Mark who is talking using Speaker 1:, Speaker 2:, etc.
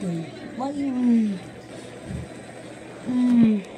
Speaker 1: 对，我嗯嗯。